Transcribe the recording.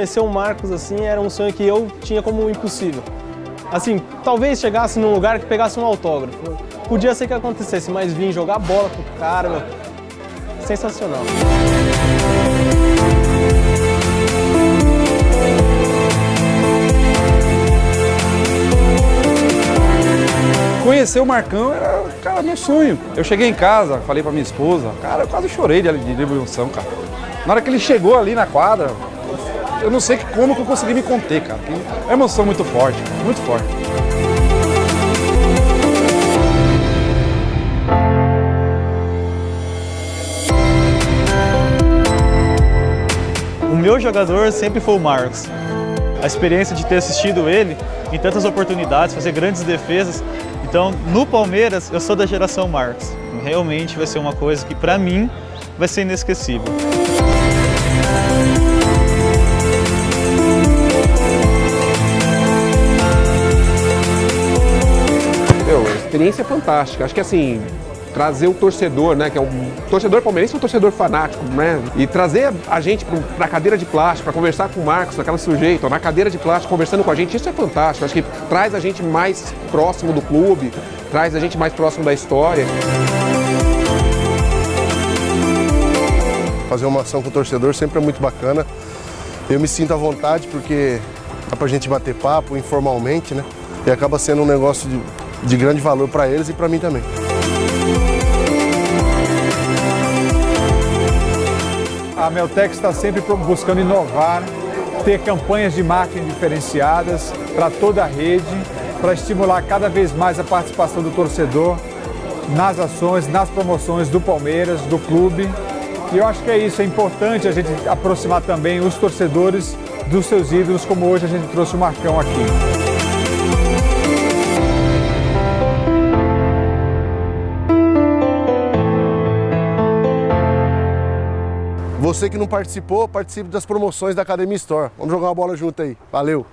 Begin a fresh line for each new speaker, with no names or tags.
conhecer o Marcos assim era um sonho que eu tinha como impossível. Assim, talvez chegasse num lugar que pegasse um autógrafo. Podia ser que acontecesse, mas vir jogar bola com o cara, meu, sensacional.
Conhecer o Marcão era, cara, meu sonho. Eu cheguei em casa, falei pra minha esposa, cara, eu quase chorei de, de emoção, cara. Na hora que ele chegou ali na quadra, eu não sei como que eu consegui me conter, cara. É uma emoção muito forte, muito forte.
O meu jogador sempre foi o Marcos. A experiência de ter assistido ele em tantas oportunidades, fazer grandes defesas. Então, no Palmeiras, eu sou da geração Marcos. Realmente vai ser uma coisa que, para mim, vai ser inesquecível.
Experiência é fantástica. Acho que assim, trazer o torcedor, né, que é um torcedor palmeirense, um torcedor fanático, né, e trazer a gente para a cadeira de plástico, para conversar com o Marcos, aquela sujeito, na cadeira de plástico, conversando com a gente, isso é fantástico. Acho que traz a gente mais próximo do clube, traz a gente mais próximo da história.
Fazer uma ação com o torcedor sempre é muito bacana. Eu me sinto à vontade porque dá pra gente bater papo informalmente, né? E acaba sendo um negócio de, de grande valor para eles e para mim também.
A Meltec está sempre buscando inovar, ter campanhas de marketing diferenciadas para toda a rede, para estimular cada vez mais a participação do torcedor nas ações, nas promoções do Palmeiras, do clube. E eu acho que é isso, é importante a gente aproximar também os torcedores dos seus ídolos, como hoje a gente trouxe o Marcão aqui.
Você que não participou, participe das promoções da Academia Store. Vamos jogar uma bola junto aí. Valeu!